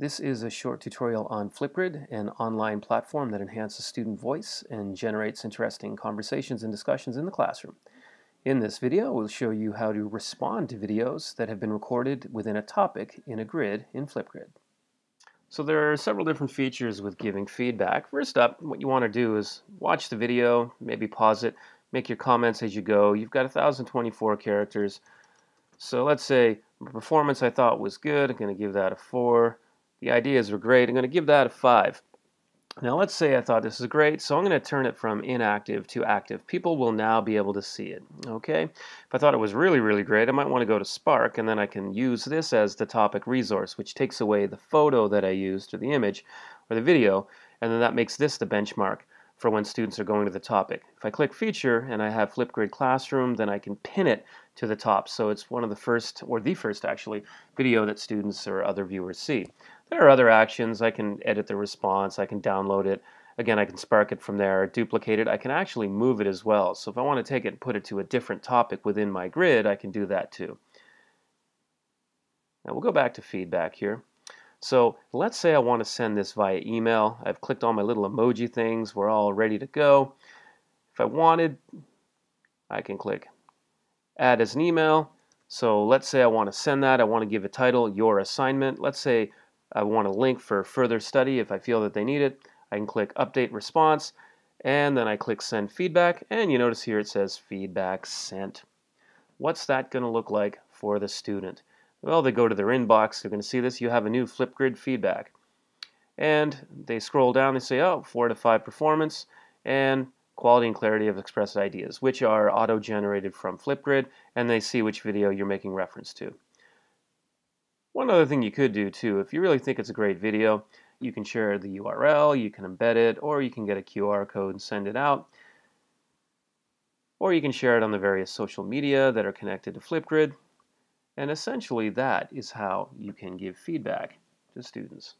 This is a short tutorial on Flipgrid, an online platform that enhances student voice and generates interesting conversations and discussions in the classroom. In this video, we'll show you how to respond to videos that have been recorded within a topic in a grid in Flipgrid. So there are several different features with giving feedback. First up, what you want to do is watch the video, maybe pause it, make your comments as you go. You've got 1024 characters. So let's say performance I thought was good. I'm going to give that a 4. The ideas were great. I'm going to give that a 5. Now let's say I thought this is great, so I'm going to turn it from inactive to active. People will now be able to see it, okay? If I thought it was really, really great, I might want to go to Spark, and then I can use this as the topic resource, which takes away the photo that I used, or the image, or the video, and then that makes this the benchmark for when students are going to the topic. If I click Feature, and I have Flipgrid Classroom, then I can pin it to the top, so it's one of the first, or the first actually, video that students or other viewers see. There are other actions. I can edit the response. I can download it. Again, I can spark it from there, duplicate it. I can actually move it as well. So if I want to take it and put it to a different topic within my grid, I can do that too. Now we'll go back to feedback here. So let's say I want to send this via email. I've clicked on my little emoji things. We're all ready to go. If I wanted, I can click add as an email. So let's say I want to send that. I want to give a title, your assignment. Let's say I want a link for further study if I feel that they need it. I can click Update Response, and then I click Send Feedback, and you notice here it says Feedback Sent. What's that going to look like for the student? Well, they go to their inbox, they're going to see this, you have a new Flipgrid feedback. And they scroll down, they say, oh, 4 to 5 performance, and quality and clarity of expressed ideas, which are auto-generated from Flipgrid, and they see which video you're making reference to. One other thing you could do too, if you really think it's a great video, you can share the URL, you can embed it, or you can get a QR code and send it out. Or you can share it on the various social media that are connected to Flipgrid. And essentially that is how you can give feedback to students.